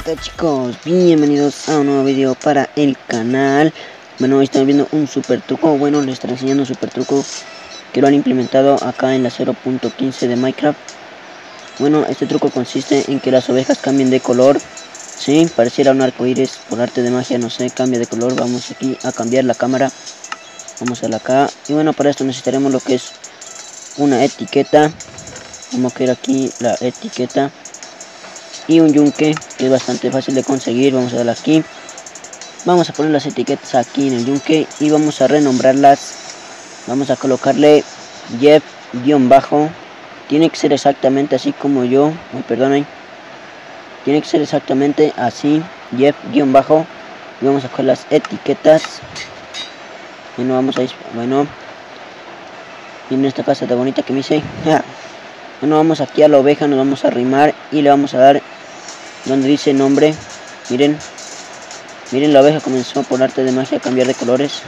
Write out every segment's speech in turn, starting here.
acá chicos, bienvenidos a un nuevo video para el canal. Bueno, hoy estamos viendo un super truco, bueno, les estaré enseñando un super truco Que lo han implementado acá en la 0.15 de Minecraft. Bueno, este truco consiste en que las ovejas cambien de color Sí, pareciera un arco iris por arte de magia, no sé, cambia de color. Vamos aquí a cambiar la cámara. Vamos a la acá. Y bueno, para esto necesitaremos lo que es una etiqueta. Vamos a ir aquí la etiqueta y un yunque que es bastante fácil de conseguir vamos a darle aquí. Vamos a poner las etiquetas aquí en el yunque y vamos a renombrarlas. Vamos a colocarle Jeff guion bajo. Tiene que ser exactamente así como yo me perdonen tiene que ser exactamente así Jeff guion bajo. Y vamos a coger las etiquetas. Bueno vamos a bueno. En esta casa de bonita que me hice bueno vamos aquí a la oveja nos vamos a arrimar y le vamos a dar donde dice nombre. Miren miren la oveja comenzó por arte de magia a cambiar de colores.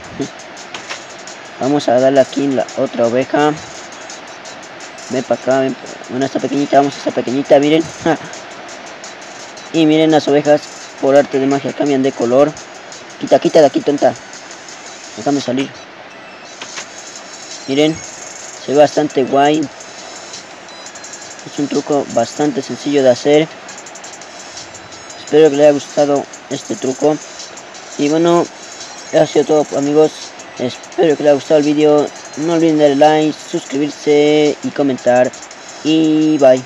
Vamos a darle aquí en la otra oveja. Ven para acá ven bueno esta pequeñita vamos a esta pequeñita miren. Y miren las ovejas por arte de magia cambian de color. Quita quita de aquí tonta. Déjame salir. Miren se ve bastante guay es un truco bastante sencillo de hacer. Espero que les haya gustado este truco. Y bueno, ha sido todo amigos. Espero que les haya gustado el vídeo. No olviden darle like, suscribirse y comentar. Y bye.